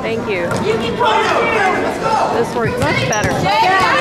Thank you. This works much better.